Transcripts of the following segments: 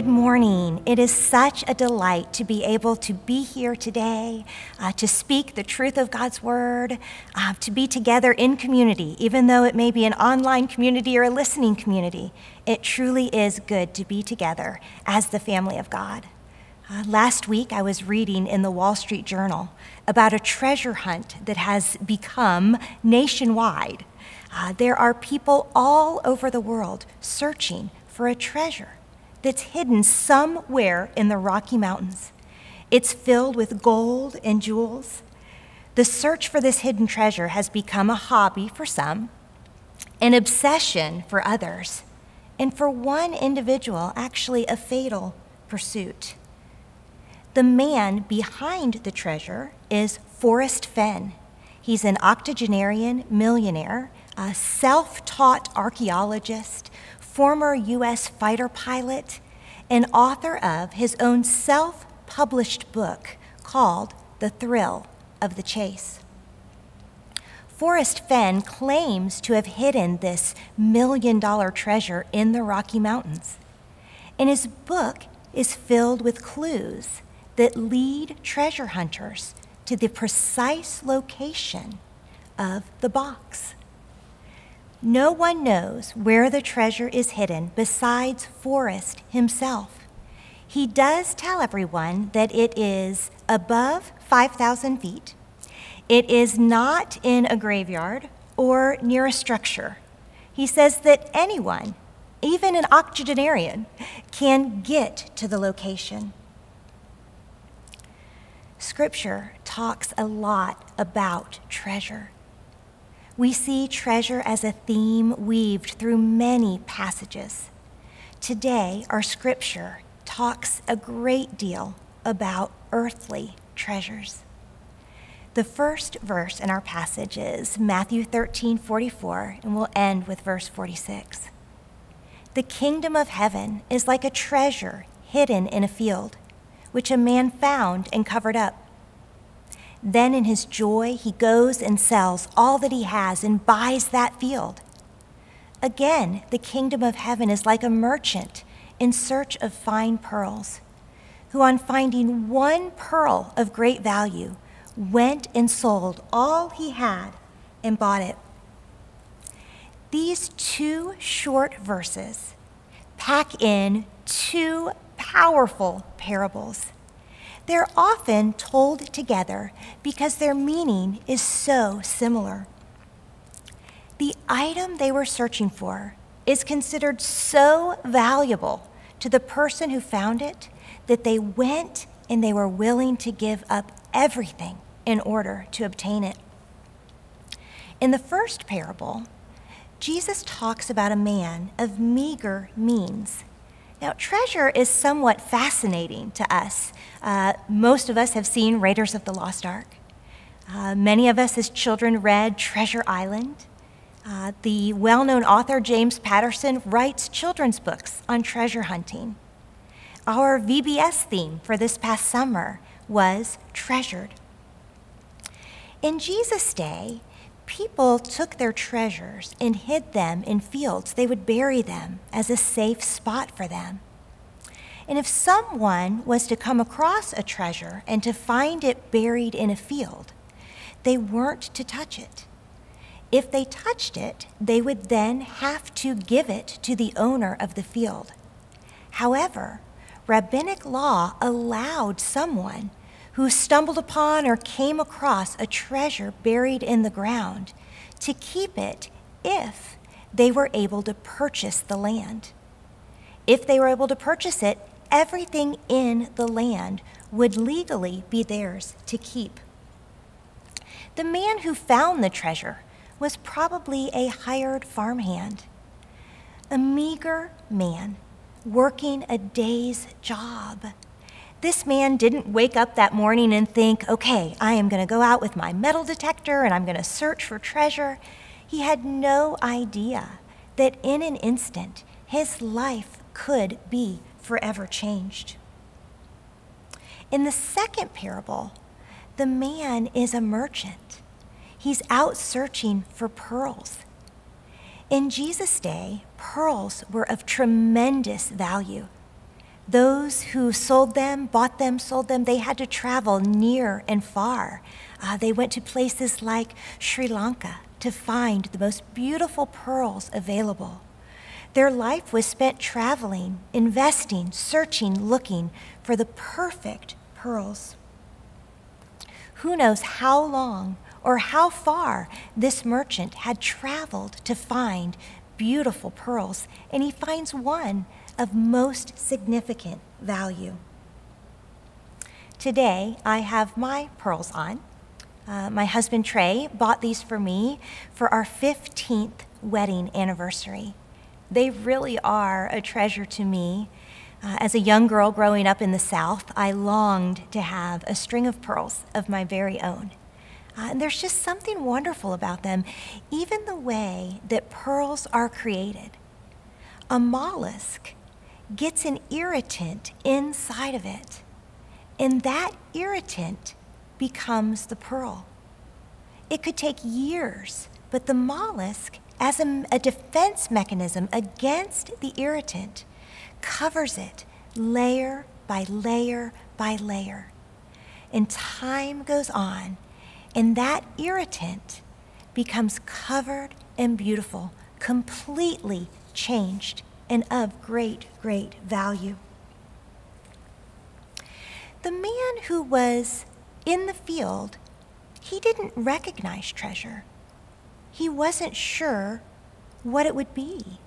Good morning. It is such a delight to be able to be here today, uh, to speak the truth of God's word, uh, to be together in community, even though it may be an online community or a listening community. It truly is good to be together as the family of God. Uh, last week, I was reading in the Wall Street Journal about a treasure hunt that has become nationwide. Uh, there are people all over the world searching for a treasure that's hidden somewhere in the Rocky Mountains. It's filled with gold and jewels. The search for this hidden treasure has become a hobby for some, an obsession for others, and for one individual, actually a fatal pursuit. The man behind the treasure is Forrest Fenn. He's an octogenarian millionaire, a self taught archaeologist, former U.S. fighter pilot, and author of his own self published book called The Thrill of the Chase. Forrest Fenn claims to have hidden this million dollar treasure in the Rocky Mountains. And his book is filled with clues that lead treasure hunters to the precise location of the box. No one knows where the treasure is hidden besides Forrest himself. He does tell everyone that it is above 5,000 feet. It is not in a graveyard or near a structure. He says that anyone, even an octogenarian, can get to the location. Scripture talks a lot about treasure. We see treasure as a theme weaved through many passages. Today, our scripture talks a great deal about earthly treasures. The first verse in our passage is Matthew 13 44, and we'll end with verse 46. The kingdom of heaven is like a treasure hidden in a field which a man found and covered up. Then, in his joy, he goes and sells all that he has and buys that field. Again, the kingdom of heaven is like a merchant in search of fine pearls, who, on finding one pearl of great value, went and sold all he had and bought it. These two short verses pack in two powerful parables. They're often told together because their meaning is so similar. The item they were searching for is considered so valuable to the person who found it that they went and they were willing to give up everything in order to obtain it. In the first parable, Jesus talks about a man of meager means now, treasure is somewhat fascinating to us. Uh, most of us have seen Raiders of the Lost Ark. Uh, many of us as children read Treasure Island. Uh, the well known author James Patterson writes children's books on treasure hunting. Our VBS theme for this past summer was Treasured. In Jesus' day, people took their treasures and hid them in fields. They would bury them as a safe spot for them. And if someone was to come across a treasure and to find it buried in a field, they weren't to touch it. If they touched it, they would then have to give it to the owner of the field. However, rabbinic law allowed someone who stumbled upon or came across a treasure buried in the ground to keep it if they were able to purchase the land. If they were able to purchase it, everything in the land would legally be theirs to keep. The man who found the treasure was probably a hired farmhand, a meager man working a day's job this man didn't wake up that morning and think, okay, I am going to go out with my metal detector and I'm going to search for treasure. He had no idea that in an instant his life could be forever changed. In the second parable, the man is a merchant. He's out searching for pearls. In Jesus' day, pearls were of tremendous value. Those who sold them, bought them, sold them, they had to travel near and far. Uh, they went to places like Sri Lanka to find the most beautiful pearls available. Their life was spent traveling, investing, searching, looking for the perfect pearls. Who knows how long or how far this merchant had traveled to find beautiful pearls, and he finds one of most significant value. Today, I have my pearls on. Uh, my husband Trey bought these for me for our 15th wedding anniversary. They really are a treasure to me. Uh, as a young girl growing up in the South, I longed to have a string of pearls of my very own. Uh, and there's just something wonderful about them, even the way that pearls are created. A mollusk gets an irritant inside of it, and that irritant becomes the pearl. It could take years, but the mollusk, as a, a defense mechanism against the irritant, covers it layer by layer by layer. And time goes on, and that irritant becomes covered and beautiful, completely changed and of great, great value. The man who was in the field, he didn't recognize treasure. He wasn't sure what it would be.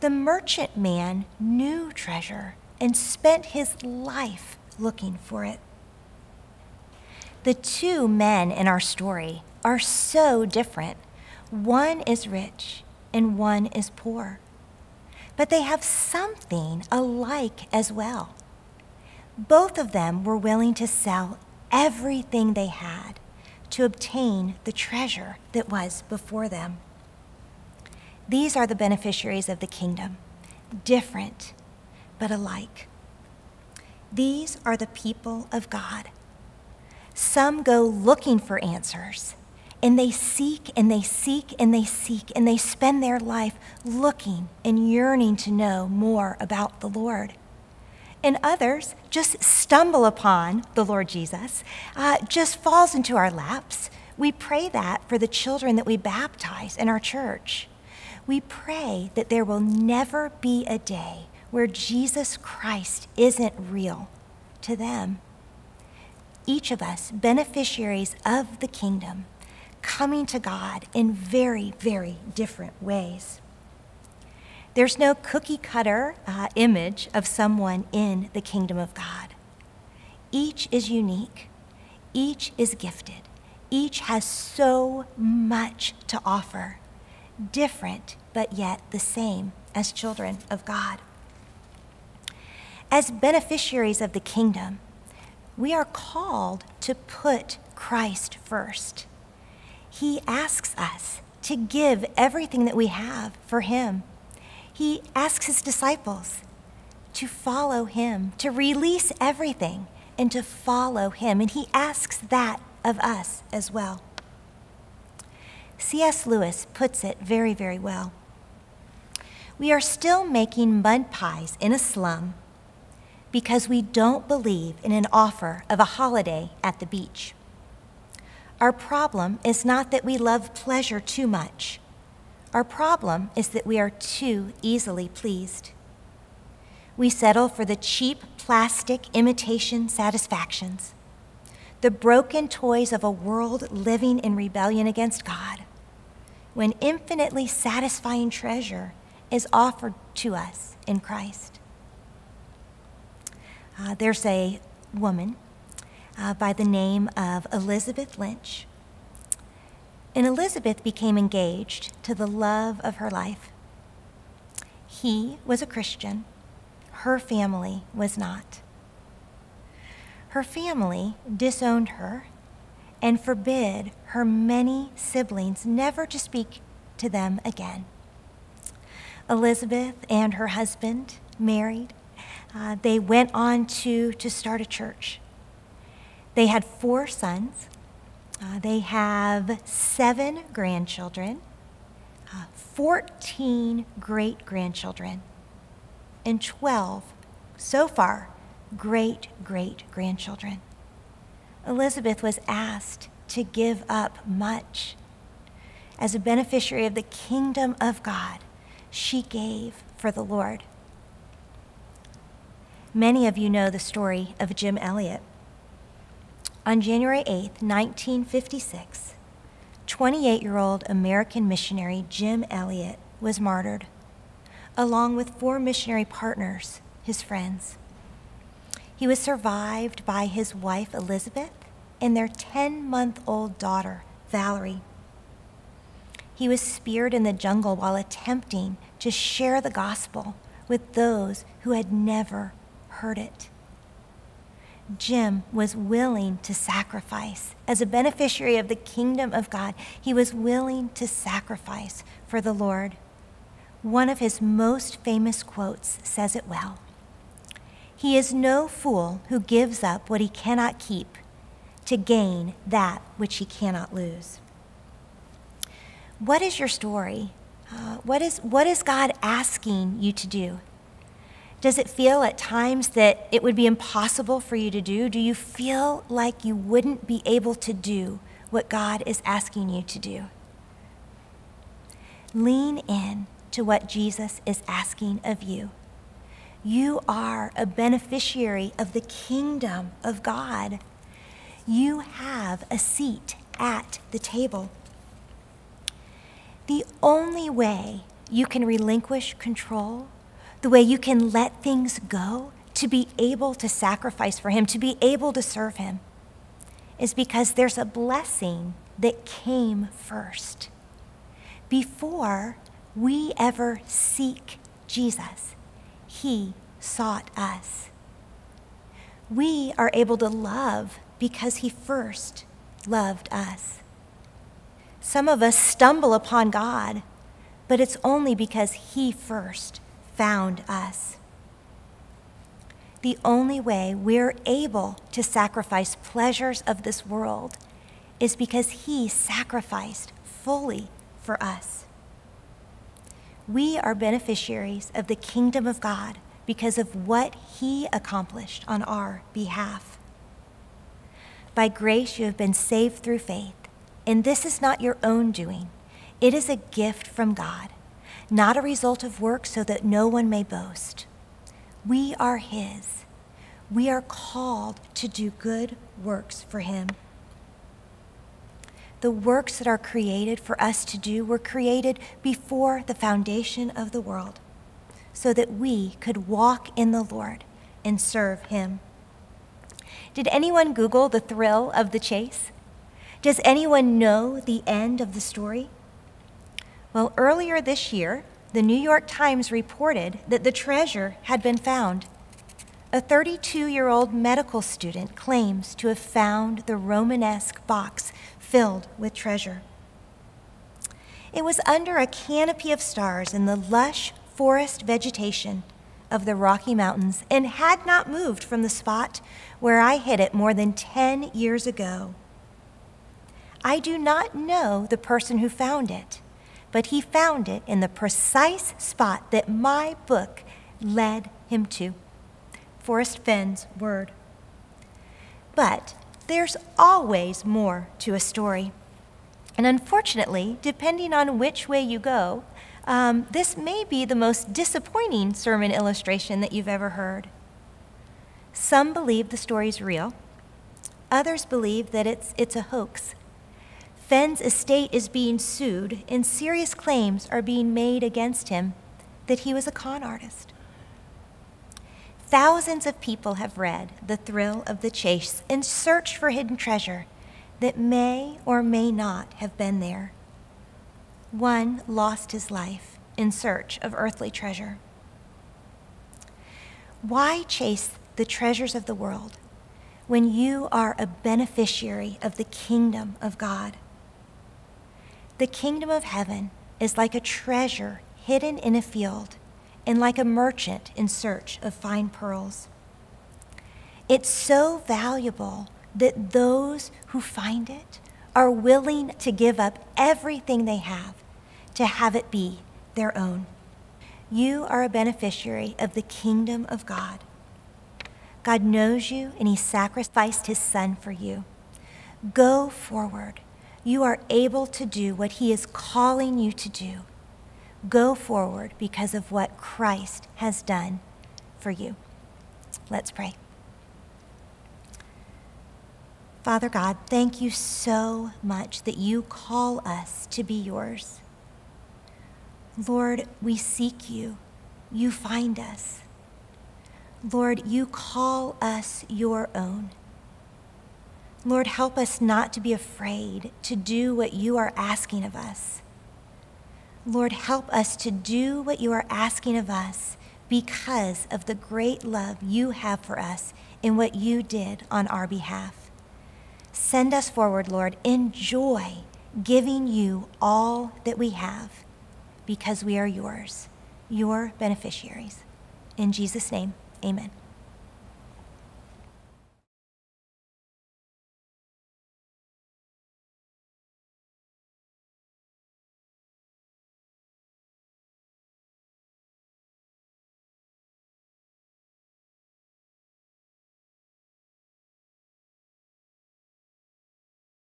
The merchant man knew treasure and spent his life looking for it. The two men in our story are so different. One is rich and one is poor but they have something alike as well. Both of them were willing to sell everything they had to obtain the treasure that was before them. These are the beneficiaries of the kingdom, different but alike. These are the people of God. Some go looking for answers and they seek and they seek and they seek and they spend their life looking and yearning to know more about the Lord. And others just stumble upon the Lord Jesus, uh, just falls into our laps. We pray that for the children that we baptize in our church. We pray that there will never be a day where Jesus Christ isn't real to them. Each of us, beneficiaries of the kingdom, coming to God in very, very different ways. There's no cookie cutter uh, image of someone in the kingdom of God. Each is unique, each is gifted, each has so much to offer, different but yet the same as children of God. As beneficiaries of the kingdom, we are called to put Christ first. He asks us to give everything that we have for Him. He asks His disciples to follow Him, to release everything and to follow Him. And He asks that of us as well. C.S. Lewis puts it very, very well. We are still making mud pies in a slum because we don't believe in an offer of a holiday at the beach. Our problem is not that we love pleasure too much. Our problem is that we are too easily pleased. We settle for the cheap plastic imitation satisfactions, the broken toys of a world living in rebellion against God, when infinitely satisfying treasure is offered to us in Christ. Uh, there's a woman uh, by the name of Elizabeth Lynch. And Elizabeth became engaged to the love of her life. He was a Christian, her family was not. Her family disowned her and forbid her many siblings never to speak to them again. Elizabeth and her husband married. Uh, they went on to, to start a church. They had four sons. Uh, they have seven grandchildren, uh, 14 great grandchildren, and 12 so far, great great grandchildren. Elizabeth was asked to give up much. As a beneficiary of the kingdom of God, she gave for the Lord. Many of you know the story of Jim Elliot. On January 8, 1956, 28 year old American missionary Jim Elliot was martyred, along with four missionary partners, his friends. He was survived by his wife Elizabeth and their 10 month old daughter, Valerie. He was speared in the jungle while attempting to share the gospel with those who had never heard it. Jim was willing to sacrifice. As a beneficiary of the kingdom of God, he was willing to sacrifice for the Lord. One of his most famous quotes says it well He is no fool who gives up what he cannot keep to gain that which he cannot lose. What is your story? Uh, what, is, what is God asking you to do? Does it feel at times that it would be impossible for you to do? Do you feel like you wouldn't be able to do what God is asking you to do? Lean in to what Jesus is asking of you. You are a beneficiary of the kingdom of God. You have a seat at the table. The only way you can relinquish control the way you can let things go to be able to sacrifice for Him, to be able to serve Him, is because there's a blessing that came first. Before we ever seek Jesus, He sought us. We are able to love because He first loved us. Some of us stumble upon God, but it's only because He first found us. The only way we're able to sacrifice pleasures of this world is because He sacrificed fully for us. We are beneficiaries of the kingdom of God because of what He accomplished on our behalf. By grace, you have been saved through faith, and this is not your own doing, it is a gift from God not a result of work, so that no one may boast. We are His. We are called to do good works for Him. The works that are created for us to do were created before the foundation of the world, so that we could walk in the Lord and serve Him. Did anyone Google the thrill of the chase? Does anyone know the end of the story? Well, earlier this year, the New York Times reported that the treasure had been found. A 32 year old medical student claims to have found the Romanesque box filled with treasure. It was under a canopy of stars in the lush forest vegetation of the Rocky Mountains and had not moved from the spot where I hid it more than 10 years ago. I do not know the person who found it but he found it in the precise spot that my book led him to. Forrest Fenn's word. But there's always more to a story. And unfortunately, depending on which way you go, um, this may be the most disappointing sermon illustration that you've ever heard. Some believe the story's real, others believe that it's, it's a hoax Fenn's estate is being sued, and serious claims are being made against him that he was a con artist. Thousands of people have read The Thrill of the Chase and searched for hidden treasure that may or may not have been there. One lost his life in search of earthly treasure. Why chase the treasures of the world when you are a beneficiary of the kingdom of God? The kingdom of heaven is like a treasure hidden in a field and like a merchant in search of fine pearls. It's so valuable that those who find it are willing to give up everything they have to have it be their own. You are a beneficiary of the kingdom of God God knows you and he sacrificed his son for you. Go forward. You are able to do what he is calling you to do. Go forward because of what Christ has done for you. Let's pray. Father God, thank you so much that you call us to be yours. Lord, we seek you. You find us. Lord, you call us your own. Lord, help us not to be afraid to do what you are asking of us. Lord, help us to do what you are asking of us because of the great love you have for us in what you did on our behalf. Send us forward, Lord, in joy, giving you all that we have because we are yours, your beneficiaries. In Jesus' name, amen.